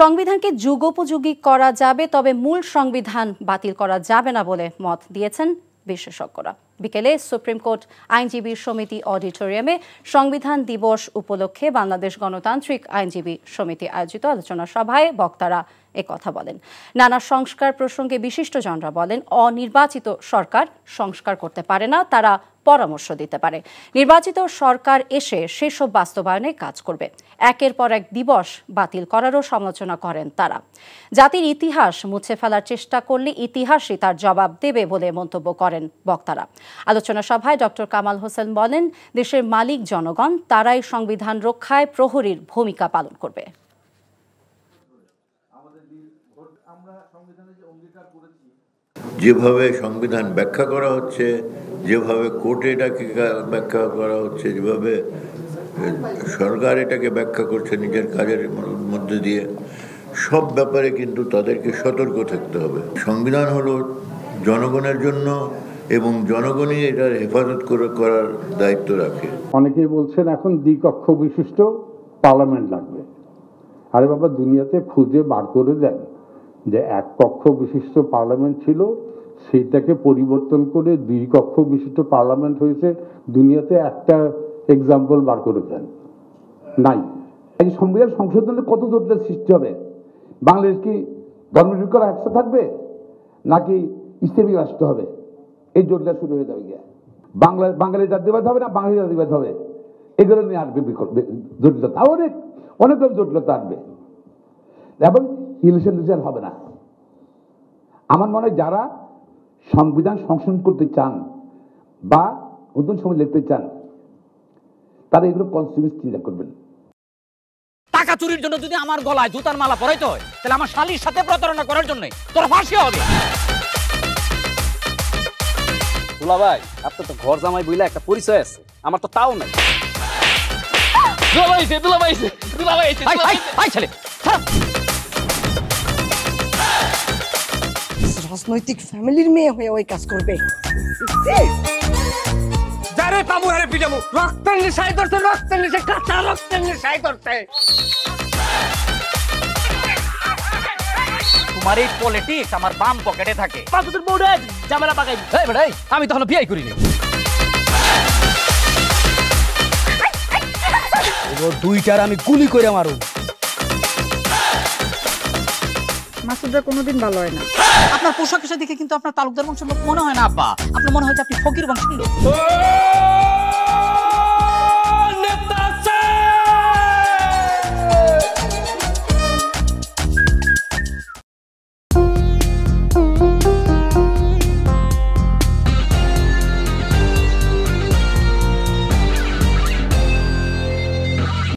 সংবিধানকে যুগোপযোগী করা যাবে, তবে মূল সংবিধান বাতিল করা যাবে না বলে মত দিয়েছেন বিশেষজ্ঞরা। বিকেলে সুপ্রিম কোর্ট আইনজীবী সমিতি অডিটোরিয়ামে সংবিধান দিবস উপলক্ষে বাংলাদেশ গণতান্ত্রিক আইনজীবী সমিতি আয়োজিত আলোচনা সভায় বক্তারা কথা বলেন। নানা সংস্কার প্রসঙ্গে বিশিষ্টজনরা বলেন, অনির্বাচিত সরকার সংস্কার করতে পারে না, তারা পরামর্শ দিতে পারে। নির্বাচিত সরকার এসে সেসব বাস্তবায়নে কাজ করবে। একের পর এক দিবস বাতিল করারও সমালোচনা করেন তারা। জাতির ইতিহাস মুছে ফেলার চেষ্টা করলে ইতিহাসই তার জবাব দেবে বলে মন্তব্য করেন বক্তারা। আলোচনা সভায় ডক্টর কামাল হোসেন বলেন, দেশের মালিক জনগণ, তারাই সংবিধান রক্ষায় প্রহরীর ভূমিকা পালন করবে। যেভাবে সংবিধান ব্যাখ্যা করা হচ্ছে, যেভাবে কোর্টে এটাকে ব্যাখ্যা করা হচ্ছে, যেভাবে সরকার এটাকে ব্যাখ্যা করছে নিজের কাজের মধ্যে দিয়ে, সব ব্যাপারে কিন্তু তাদেরকে সতর্ক থাকতে হবে। সংবিধান হলো জনগণের জন্য এবং জনগণই এটার হেফাজত করে করার দায়িত্ব রাখে। অনেকেই বলছেন এখন দ্বিকক্ষ বিশিষ্ট পার্লামেন্ট লাগবে। আরে বাবা, দুনিয়াতে খুঁজে বার করে দেন যে এক কক্ষ বিশিষ্ট পার্লামেন্ট ছিল, সেইটাকে পরিবর্তন করে দুই কক্ষ বিশিষ্ট পার্লামেন্ট হয়েছে, দুনিয়াতে একটা এক্সাম্পল বার করে দেন। নাই। এই সংবিধান সংশোধনে কত জটিল সৃষ্টি হবে? বাংলাদেশ কি ধর্মনিরপেক্ষ রাষ্ট্র থাকবে? নাকি ইসলামিক রাষ্ট্র হবে? এই জটিলতা শুরু হয়ে যাবে গিয়া। বাংলা বাঙালি জাতীয়বাদ হবে না, বাঙালি জাতীয়বাদ হবে। এগুলো নিয়ে আসবে জটিলতা। অনেক অনেক রকম জটিলতা আসবে এবং ইলেকশন টিলেকশন হবে না। আমার মনে হয় যারা সংবিধান সংশোধন করতে চান বা নতুন সময় লিখতে চান, তারা এগুলো কনসিকুয়েন্স চিন্তা করবেন। টাকা চুরির জন্য যদি আমার গলায় জুতার মালা পরাইতে হয়, তাহলে আমার শালির সাথে প্রতারণা করার জন্য তোর ফাঁসি হবে। দুলা ভাই আপনার তো ঘর জামাই বইলা একটা পরিচয় আছে আমার তো তাও নাই। দুলা ভাইছে দুলা ভাইছে দুলা ভাইছে আই ছেলে রাজনৈতিক ফ্যামিলির মেয়ে হয়ে ওই কাজ করবে। যারে পাবো আরে পিটাবো রক্তের নেশায় ধরতে রক্তের নেশায় কাঁচা রক্তের নেশায় ধরতে তোমার এই পলিটিক্স আমার বাম পকেটে থাকে। পাঁচদের বউরে ঝামেলা পাকাই। এই বেড়াই আমি তখন বিয়ে করিনি। দুইটার আমি গুলি করে মারু। মাসুদরা কোনোদিন ভালো হয় না। আপনার পোশাক এসে দেখে কিন্তু আপনার তালুকদার বংশের লোক মনে হয় না আব্বা। আপনার মনে হয় যে আপনি ফকির বংশের লোক।